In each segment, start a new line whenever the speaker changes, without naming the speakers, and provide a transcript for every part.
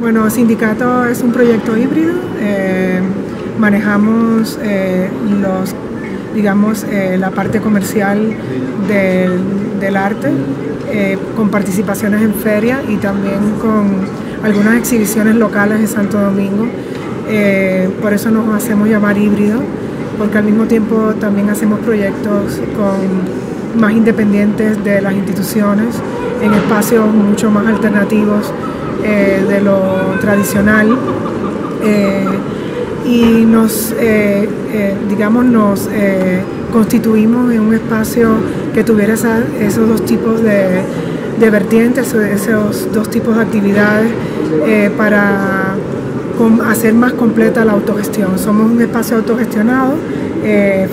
Bueno, Sindicato es un proyecto híbrido. Eh, manejamos eh, los, digamos, eh, la parte comercial del, arte con participaciones en feria y también con algunas exhibiciones locales en Santo Domingo. por eso nos hacemos llamar híbrido, porque al mismo tiempo también hacemos proyectos más independientes de las instituciones en espacios mucho más alternativos eh, de lo tradicional eh, y nos, eh, digamos, nos constituimos en un espacio que tuviera esos dos tipos de, vertientes, esos dos tipos de actividades para hacer más completa la autogestión. Somos un espacio autogestionado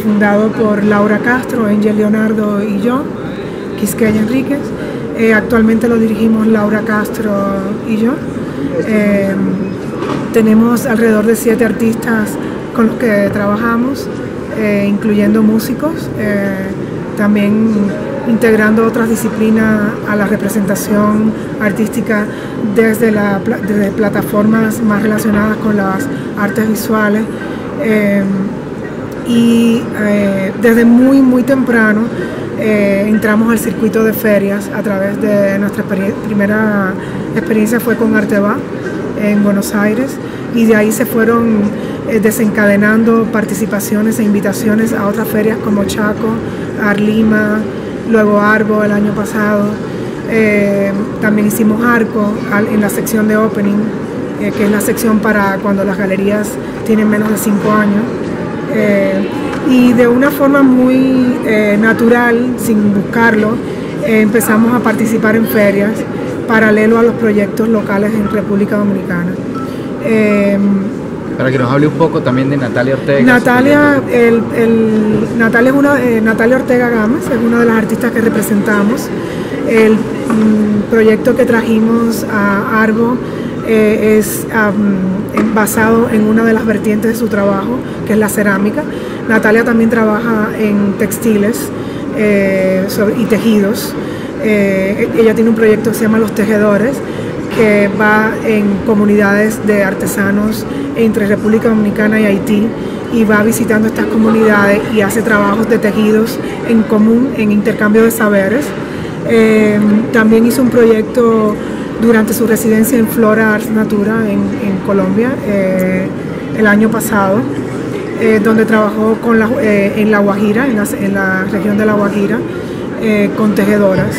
fundado por Laura Castro, Angel Leonardo y yo, Quisqueya Enríquez. Eh, actualmente lo dirigimos Laura Castro y yo. Eh, tenemos alrededor de siete artistas con los que trabajamos, eh, incluyendo músicos, también integrando otras disciplinas a la representación artística desde, desde plataformas más relacionadas con las artes visuales. y desde muy, muy temprano eh, entramos al circuito de ferias a través de nuestra primera experiencia fue con Arteba en Buenos Aires y de ahí se fueron eh, desencadenando participaciones e invitaciones a otras ferias como Chaco, Arlima, luego Arbo el año pasado. Eh, también hicimos Arco en la sección de opening, que es la sección para cuando las galerías tienen menos de cinco años y de una forma muy eh, natural, sin buscarlo, eh, empezamos a participar en ferias paralelo a los proyectos locales en República Dominicana.
Em, Para que nos hable un poco también de Natalia Ortega.
Natalia, el, Natalia, es una, eh, Natalia Ortega Gámez es una de las artistas que representamos. El mm, proyecto que trajimos a Argo es basado en una de las vertientes de su trabajo, que es la cerámica. Natalia también trabaja en textiles eh, y tejidos. Eh, ella tiene un proyecto que se llama Los Tejedores, que va en comunidades de artesanos entre República Dominicana y Haití y va visitando estas comunidades y hace trabajos de tejidos en común, en intercambio de saberes. Eh, también hizo un proyecto durante su residencia en Flora Arts Natura en, Colombia el año pasado eh, donde trabajó con eh, en La Guajira, en la, región de La Guajira, eh, con tejedoras.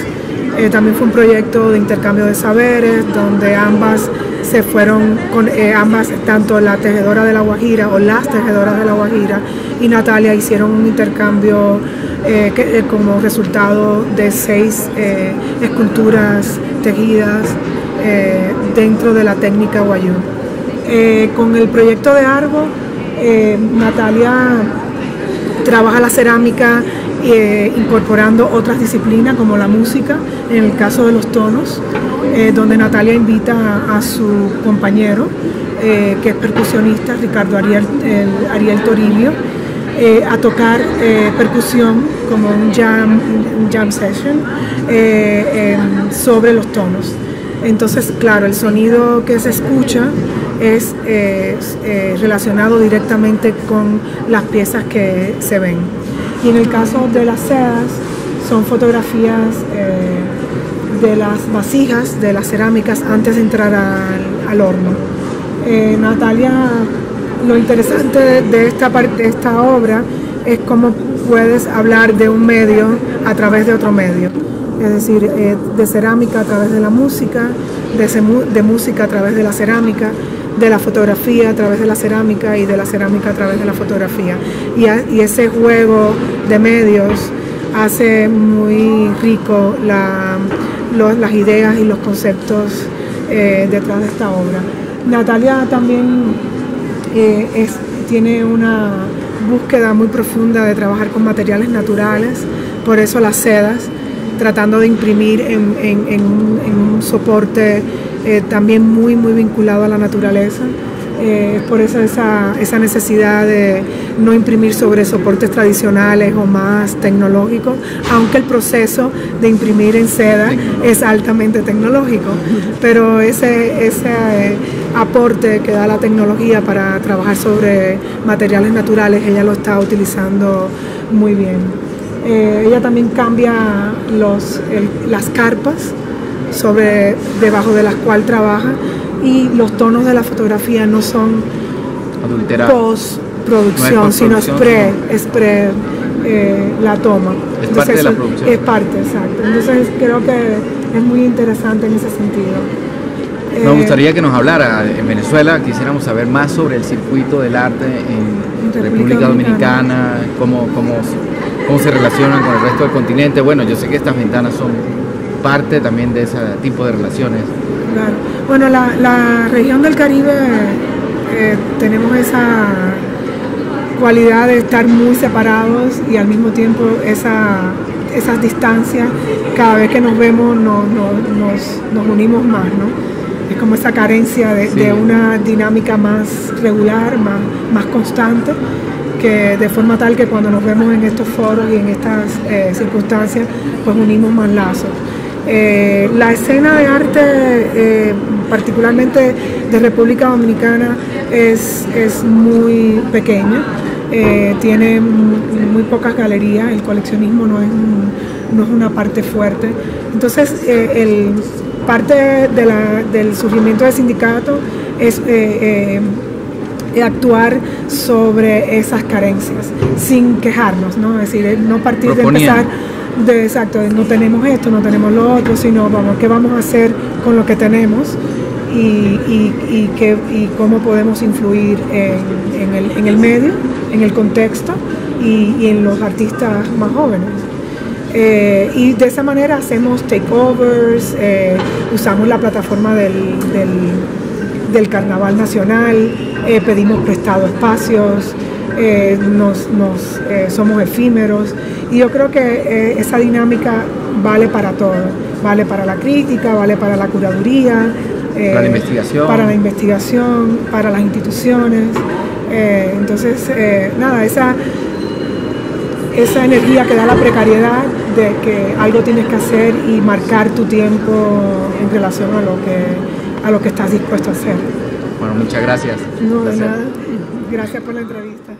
También fue un proyecto de intercambio de saberes, donde ambas se fueron, con ambas, tanto la tejedora de La Guajira o las tejedoras de La Guajira y Natalia hicieron un intercambio como resultado de seis esculturas tejidas dentro de la técnica guayú. con el proyecto de Arbo, eh, Natalia trabaja la cerámica eh, incorporando otras disciplinas como la música, en el caso de los tonos, eh, donde Natalia invita a, su compañero, que es percusionista, Ricardo Ariel, Ariel Toribio, a tocar percusión como un jam, jam session sobre los tonos. Entonces, claro, el sonido que se escucha es eh, relacionado directamente con las piezas que se ven. Y en el caso de las sedas, son fotografías eh, de las vasijas, de las cerámicas antes de entrar al, horno. Eh, Natalia, lo interesante de esta, parte, de esta obra es cómo puedes hablar de un medio a través de otro medio. Es decir, de cerámica a través de la música, de música a través de la cerámica, de la fotografía a través de la cerámica y de la cerámica a través de la fotografía. Y, ese juego de medios hace muy rico las ideas y los conceptos eh, detrás de esta obra. Natalia también eh, tiene una búsqueda muy profunda de trabajar con materiales naturales, por eso las sedas, tratando de imprimir en un soporte eh, también muy, muy vinculado a la naturaleza. Eh, por eso esa, esa necesidad de no imprimir sobre soportes tradicionales o más tecnológicos, aunque el proceso de imprimir en seda es altamente tecnológico, pero ese, ese eh, aporte que da la tecnología para trabajar sobre materiales naturales, ella lo está utilizando muy bien. Eh, ella también cambia los, las carpas sobre debajo de las cuales trabaja y los tonos de la fotografía no son postproducción, sino es pre, es pre eh, la toma.
Es parte de la producción.
Es parte, exacto. Entonces creo que es muy interesante en ese sentido.
Nos gustaría que nos hablara en Venezuela, quisiéramos saber más sobre el circuito del arte en República, Dominicana, cómo, cómo, cómo se relacionan con el resto del continente. Bueno, yo sé que estas ventanas son parte también de ese tipo de relaciones.
Claro. Bueno, la, región del Caribe eh, tenemos esa cualidad de estar muy separados y al mismo tiempo esa, esas distancias, cada vez que nos vemos nos, nos, unimos más, ¿no? Es como esa carencia de, una dinámica más regular, más, más constante, que de forma tal que cuando nos vemos en estos foros y en estas eh, circunstancias, pues unimos más lazos. Eh, la escena de arte, eh, particularmente de República Dominicana, es, muy pequeña, tiene muy, pocas galerías, el coleccionismo no es, no es una parte fuerte. Entonces, el, parte del surgimiento del sindicato es actuar sobre esas carencias sin quejarnos, ¿no? Es decir, no partir de empezar de exacto, no tenemos esto, no tenemos lo otro, sino vamos, qué vamos a hacer con lo que tenemos y, y, cómo podemos influir en, el, medio, en el contexto y, en los artistas más jóvenes. Eh, y de esa manera hacemos takeovers, eh, usamos la plataforma del, del, Carnaval Nacional, eh, pedimos prestado espacios, nos, nos somos efímeros. Y yo creo que eh, esa dinámica vale para todo, vale para la crítica, vale para la curaduría,
eh, para la investigación,
para la investigación, para las instituciones. Eh, entonces, nada, esa, esa energía que da la precariedad de que algo tienes que hacer y marcar tu tiempo en relación a lo que, a lo que estás dispuesto a hacer.
Bueno, muchas gracias.
No, de nada. Gracias por la entrevista.